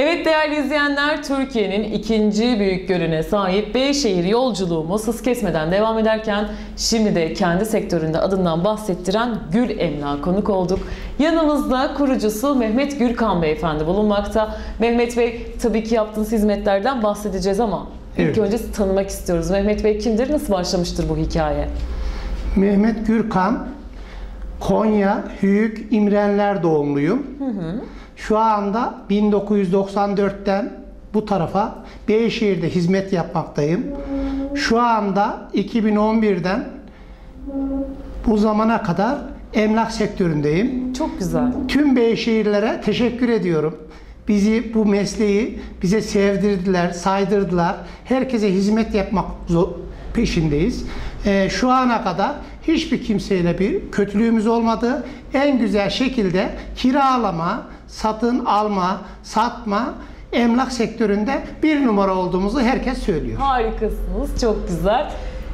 Evet değerli izleyenler, Türkiye'nin ikinci büyük gölüne sahip Beyşehir yolculuğumuz hız kesmeden devam ederken şimdi de kendi sektöründe adından bahsettiren Gül Emlak konuk olduk. Yanımızda kurucusu Mehmet Gürkan Beyefendi bulunmakta. Mehmet Bey tabii ki yaptığınız hizmetlerden bahsedeceğiz ama Evet. ilk önce tanımak istiyoruz. Mehmet Bey kimdir, nasıl başlamıştır bu hikaye? Mehmet Gürkan, Konya Hüyük İmrenler doğumluyum. Şu anda 1994'ten bu tarafa Beyşehir'de hizmet yapmaktayım. Şu anda 2011'den bu zamana kadar emlak sektöründeyim. Çok güzel. Tüm Beyşehirlere teşekkür ediyorum. Bizi bu mesleği bize sevdirdiler, saydırdılar. Herkese hizmet yapmak peşindeyiz. Ee, şu ana kadar hiçbir kimseyle bir kötülüğümüz olmadı. En güzel şekilde kiralama, satın alma, satma, emlak sektöründe bir numara olduğumuzu herkes söylüyor. Harikasınız, çok güzel.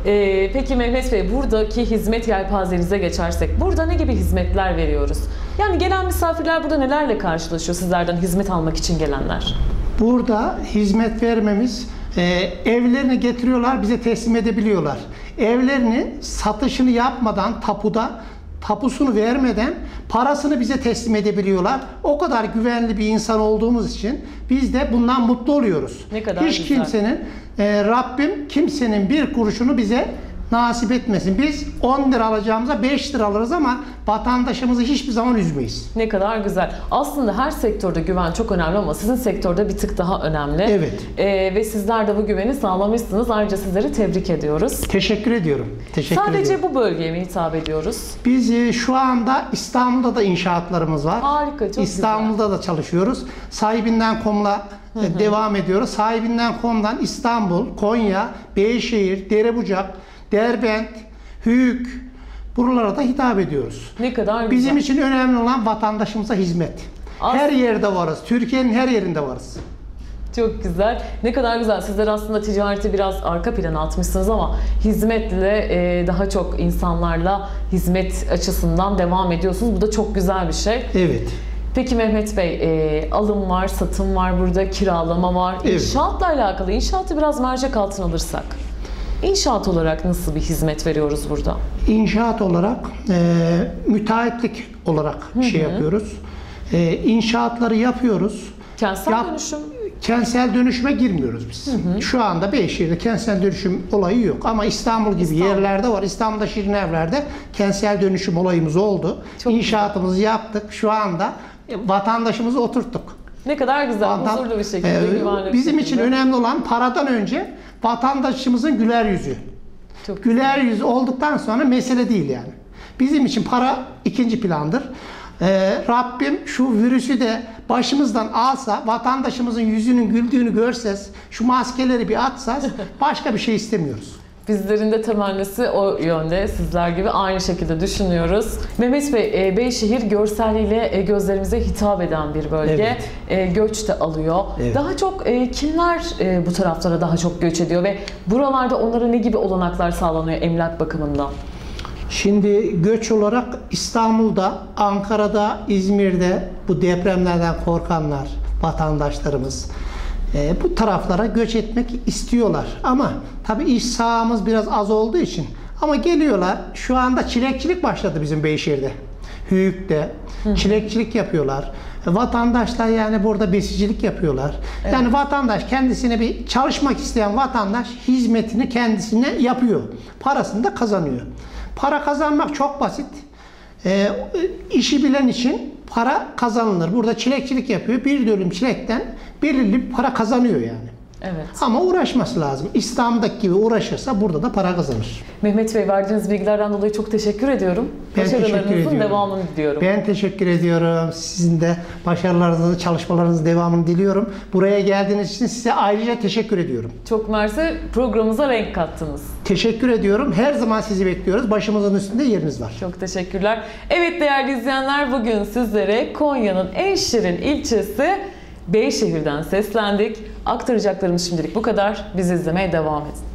Ee, peki Mehmet Bey, buradaki hizmet yelpazenize geçersek, burada ne gibi hizmetler veriyoruz? Yani gelen misafirler burada nelerle karşılaşıyor sizlerden hizmet almak için gelenler? Burada hizmet vermemiz, e, evlerini getiriyorlar, bize teslim edebiliyorlar. Evlerini satışını yapmadan tapuda, tapusunu vermeden parasını bize teslim edebiliyorlar. O kadar güvenli bir insan olduğumuz için biz de bundan mutlu oluyoruz. Ne kadar Hiç güzel. kimsenin, e, Rabbim kimsenin bir kuruşunu bize nasip etmesin. Biz 10 lira alacağımıza 5 lira alırız ama vatandaşımızı hiçbir zaman üzmeyiz. Ne kadar güzel. Aslında her sektörde güven çok önemli ama sizin sektörde bir tık daha önemli. Evet. Ee, ve sizler de bu güveni sağlamışsınız. Ayrıca sizleri tebrik ediyoruz. Teşekkür ediyorum. Teşekkür Sadece ediyorum. bu bölgeye mi hitap ediyoruz? Biz e, şu anda İstanbul'da da inşaatlarımız var. Harika, çok İstanbul'da da çalışıyoruz. Sahibinden.com'la e, devam ediyoruz. Sahibinden.com'dan İstanbul, Konya, Beyşehir, Derebucak, Derbent, Hüyük buralara da hitap ediyoruz. Ne kadar güzel. Bizim için önemli olan vatandaşımıza hizmet. As- Her yerde varız. Türkiye'nin her yerinde varız. Çok güzel. Ne kadar güzel. Sizler aslında ticareti biraz arka plana atmışsınız ama hizmetle e, daha çok insanlarla hizmet açısından devam ediyorsunuz. Bu da çok güzel bir şey. Evet. Peki Mehmet Bey, e, alım var, satım var burada, kiralama var. Evet. İnşaatla alakalı, inşaatı biraz mercek altına alırsak. İnşaat olarak nasıl bir hizmet veriyoruz burada? İnşaat olarak, e, müteahhitlik olarak şey yapıyoruz. E, inşaatları yapıyoruz. Kentsel Yap- dönüşüm Kentsel dönüşüme girmiyoruz biz. Şu anda Beyşehir'de kentsel dönüşüm olayı yok. Ama İstanbul gibi İstanbul. yerlerde var. İstanbul'da Şirinevler'de kentsel dönüşüm olayımız oldu. Çok İnşaatımızı yaptık. Şu anda e, vatandaşımızı oturttuk. Ne kadar güzel, Vatan- huzurlu bir şekilde, e, güvenli Bizim için şekilde. önemli olan paradan önce vatandaşımızın güler yüzü. Çok Güler yüz olduktan sonra mesele değil yani. Bizim için para ikinci plandır. Ee, Rabbim şu virüsü de başımızdan alsa, vatandaşımızın yüzünün güldüğünü görsez, şu maskeleri bir atsaz, başka bir şey istemiyoruz. Bizlerin de temennisi o yönde. Sizler gibi aynı şekilde düşünüyoruz. Mehmet Bey, e, Beyşehir görselliğiyle e, gözlerimize hitap eden bir bölge. Evet. E, Göç de alıyor. Evet. Daha çok e, kimler e, bu taraflara daha çok göç ediyor ve buralarda onlara ne gibi olanaklar sağlanıyor emlak bakımından? Şimdi göç olarak İstanbul'da, Ankara'da, İzmir'de bu depremlerden korkanlar, vatandaşlarımız e, bu taraflara göç etmek istiyorlar. Ama tabii iş sahamız biraz az olduğu için ama geliyorlar. Şu anda çilekçilik başladı bizim Beyşehir'de. Hüyük'te çilekçilik yapıyorlar. E, Vatandaşlar yani burada besicilik yapıyorlar. Yani vatandaş kendisine bir çalışmak isteyen vatandaş hizmetini kendisine yapıyor. Parasını da kazanıyor. Para kazanmak çok basit. Ee, işi bilen için para kazanılır. Burada çilekçilik yapıyor. Bir dönüm çilekten belirli bir para kazanıyor yani. Evet. Ama uğraşması lazım. İstanbul'daki gibi uğraşırsa burada da para kazanır. Mehmet Bey verdiğiniz bilgilerden dolayı çok teşekkür ediyorum. Ben teşekkür Başarılarınızın ediyorum. devamını diliyorum. Ben teşekkür ediyorum. Sizin de başarılarınızı, çalışmalarınızın devamını diliyorum. Buraya geldiğiniz için size ayrıca teşekkür ediyorum. Çok mersi programımıza renk kattınız. Teşekkür ediyorum. Her zaman sizi bekliyoruz. Başımızın üstünde yeriniz var. Çok teşekkürler. Evet değerli izleyenler bugün sizlere Konya'nın en şirin ilçesi Beyşehir'den seslendik. Aktaracaklarımız şimdilik bu kadar. Bizi izlemeye devam edin.